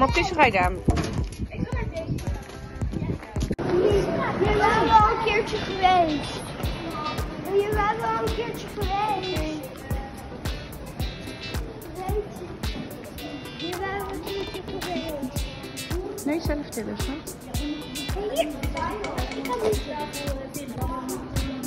maar op deze rijden. Je bent al een keertje geweest. Je bent al een keertje geweest. Je bent een keertje geweest. Nee, zelf tillen, hè? Hier. Ik ga niet.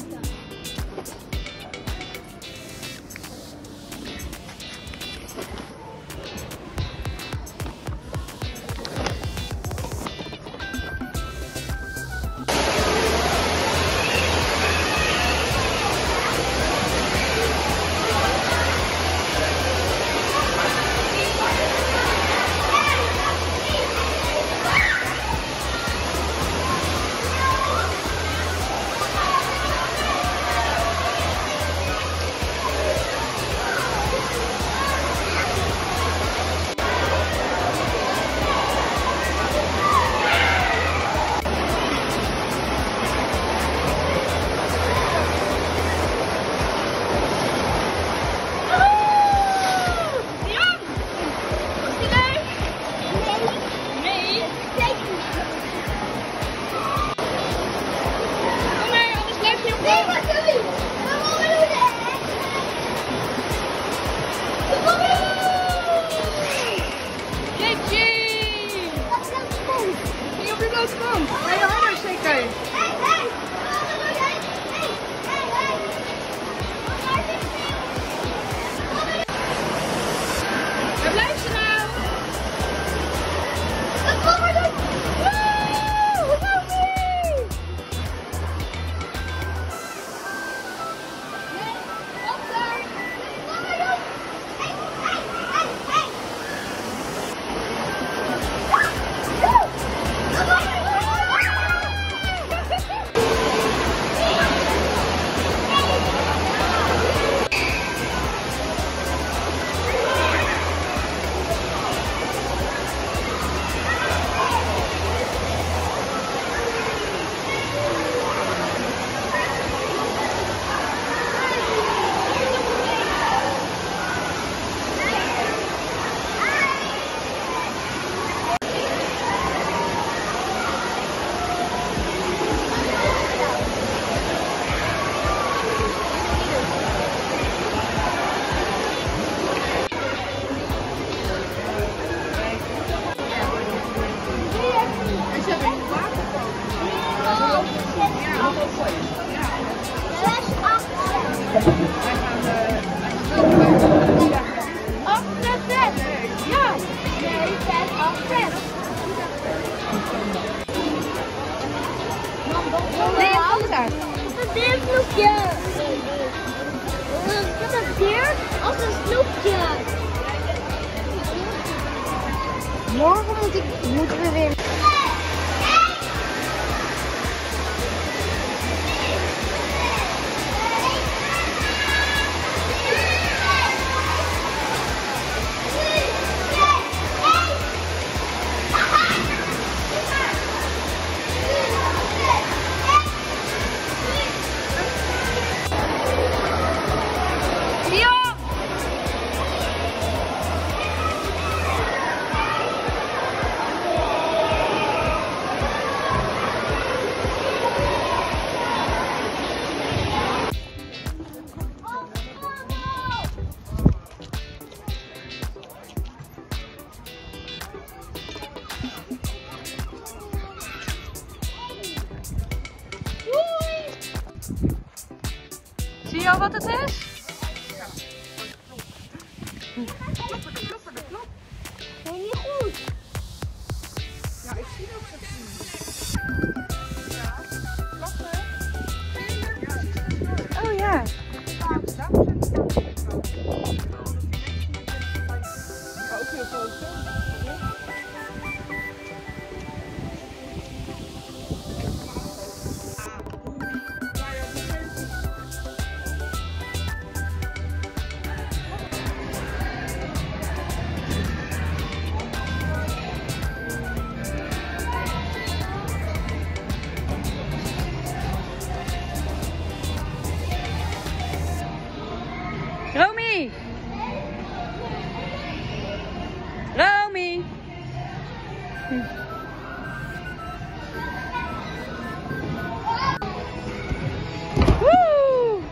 Ja. Nee, zes, acht, zes. Nee, achter. Wat een deersnoepje. Wat een als een snoepje. Morgen moet ik, moeten we weer... Wat het is? Nee, niet goed. Romy! Romy! woo!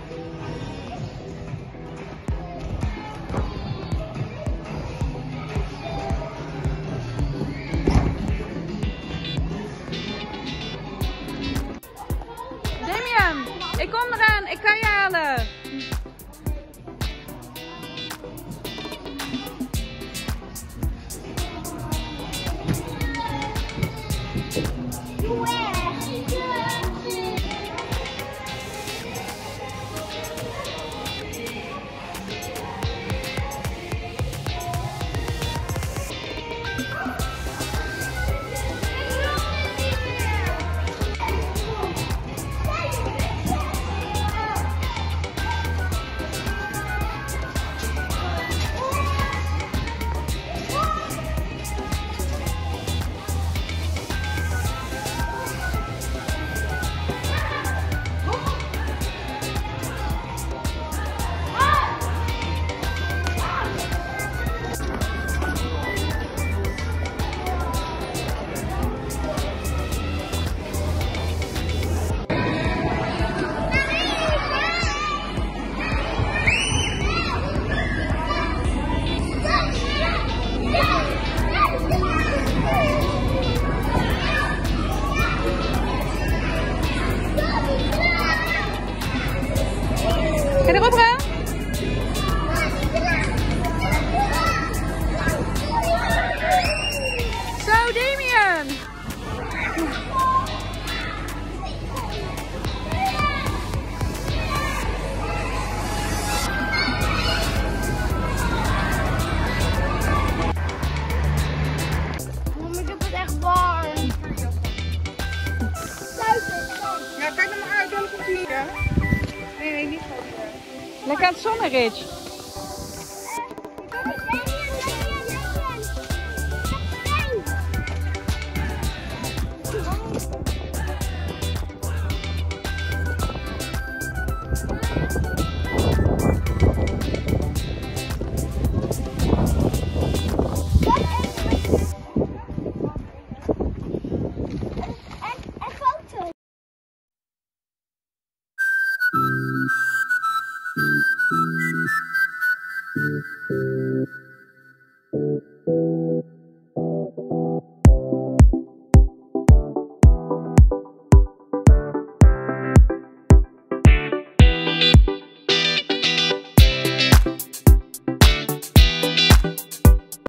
Damian, ik kom eraan. Ik kan je halen. Ja, kijk naar